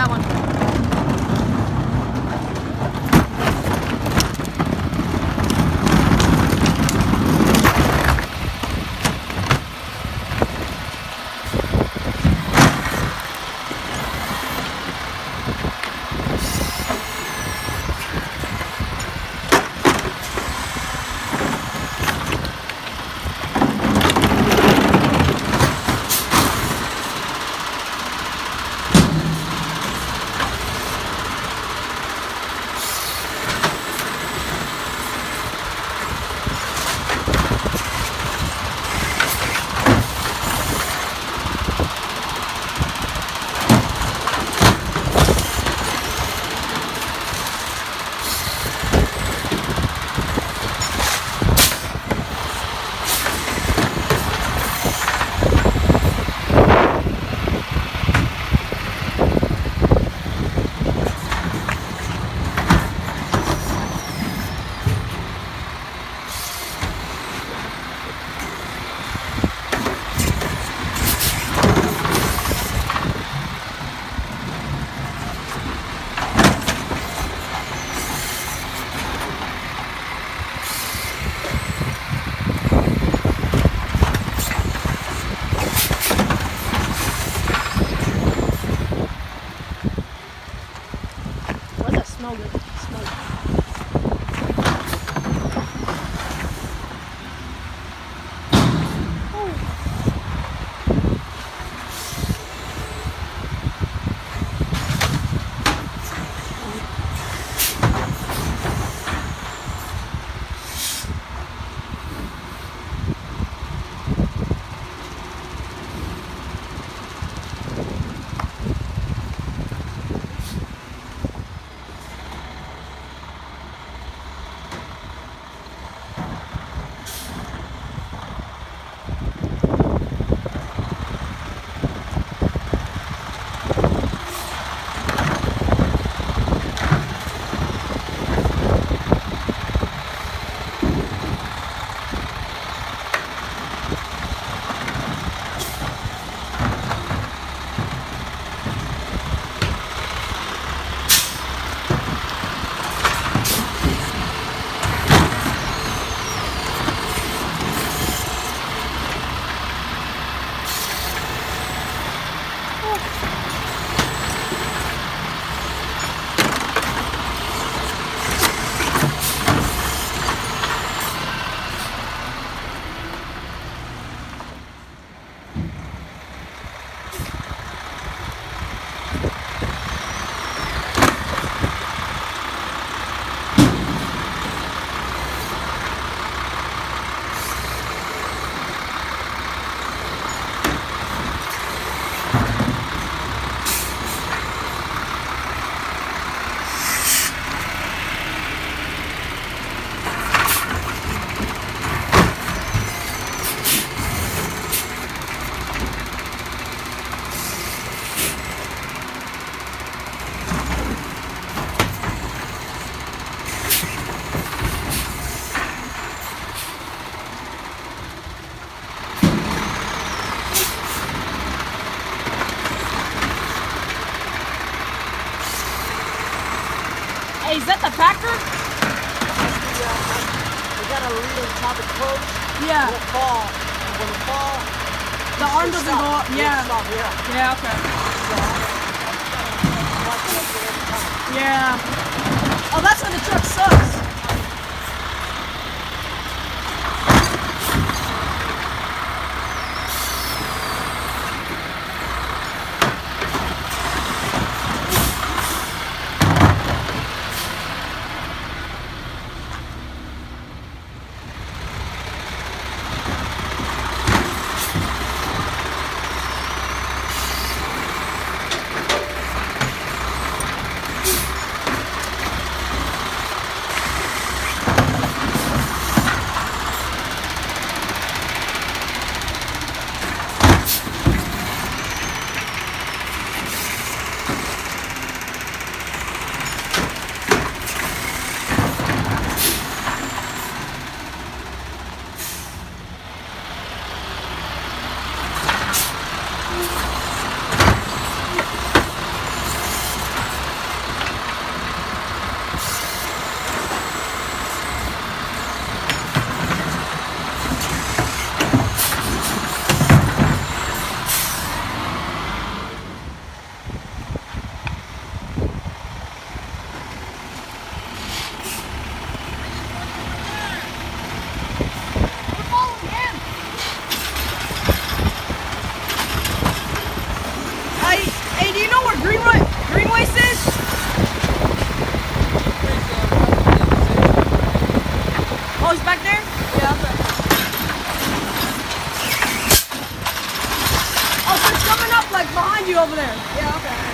that one. Hey, is that the Packer? We got lead on top of the post. Yeah. We'll fall. And when fall, The arm doesn't stop. go up. Yeah. Stop, yeah. Yeah, okay. So, I'm watch it up there every time. Yeah. Oh, that's why the truck sucks. We're following him. Hey, hey, do you know where Greenway Greenways is? Oh, he's back there? Yeah, okay. Oh, so it's coming up like behind you over there. Yeah, okay.